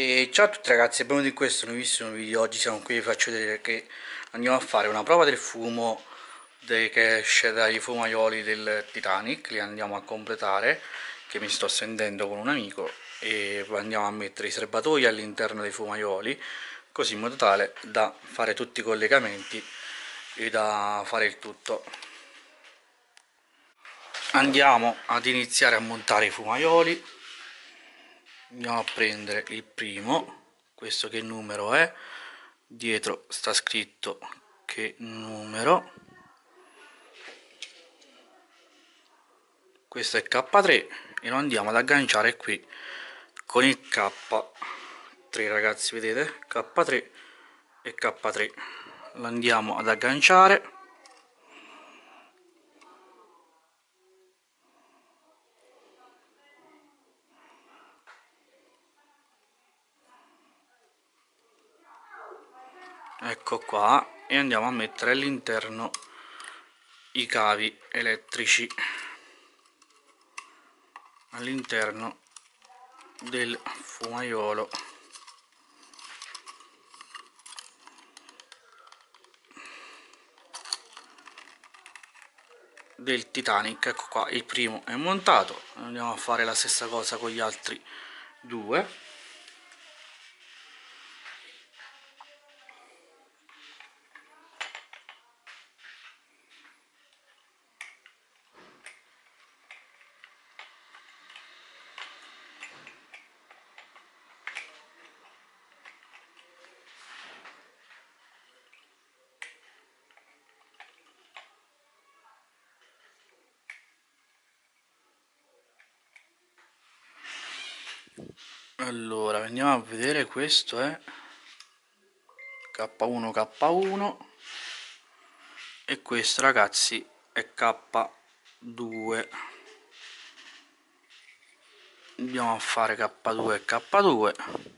E ciao a tutti ragazzi, benvenuti in questo nuovissimo video, oggi siamo qui vi faccio vedere che andiamo a fare una prova del fumo che esce dai fumaioli del Titanic, li andiamo a completare, che mi sto sentendo con un amico e andiamo a mettere i serbatoi all'interno dei fumaioli, così in modo tale da fare tutti i collegamenti e da fare il tutto. Andiamo ad iniziare a montare i fumaioli andiamo a prendere il primo questo che numero è? Dietro sta scritto che numero. Questo è K3 e lo andiamo ad agganciare qui con il K3 ragazzi vedete? K3 e K3 lo andiamo ad agganciare ecco qua e andiamo a mettere all'interno i cavi elettrici. All'interno del fumaiolo. Del Titanic ecco qua il primo è montato. Andiamo a fare la stessa cosa con gli altri due allora andiamo a vedere questo è k1 k1 e questo ragazzi è k2 andiamo a fare k2 e k2